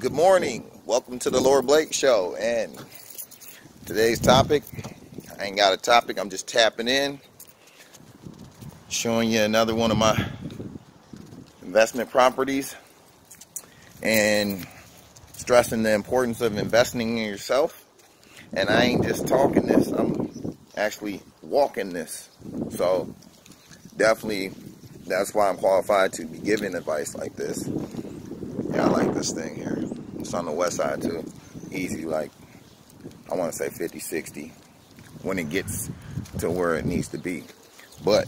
good morning. Welcome to the Lord Blake Show. And today's topic, I ain't got a topic, I'm just tapping in, showing you another one of my investment properties, and stressing the importance of investing in yourself. And I ain't just talking this, I'm actually walking this. So, definitely, that's why I'm qualified to be giving advice like this. Yeah, I like this thing here. It's on the west side too. Easy, like, I want to say 50, 60 when it gets to where it needs to be. But,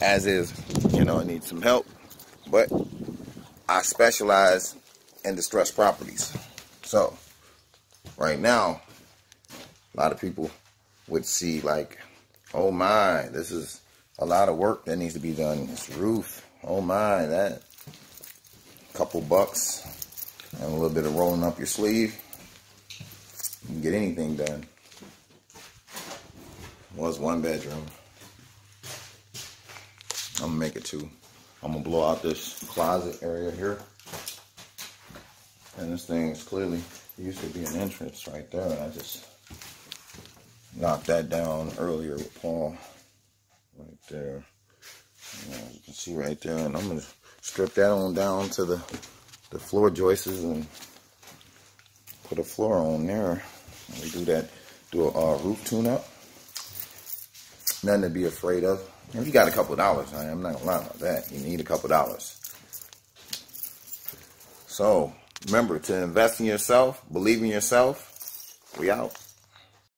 as is, you know, it needs some help. But, I specialize in distressed properties. So, right now, a lot of people would see like, oh my, this is a lot of work that needs to be done. This roof, oh my, that couple bucks and a little bit of rolling up your sleeve, you can get anything done. Was one bedroom. I'm gonna make it two. I'm gonna blow out this closet area here. And this thing is clearly used to be an entrance right there. And I just knocked that down earlier with Paul. Right there. you can see right there. And I'm gonna strip that on down to the, the floor joists and put a floor on there. We do that, do a uh, roof tune up. Nothing to be afraid of. If you got a couple dollars, I'm not gonna lie about that. You need a couple dollars. So remember to invest in yourself, believe in yourself. We out.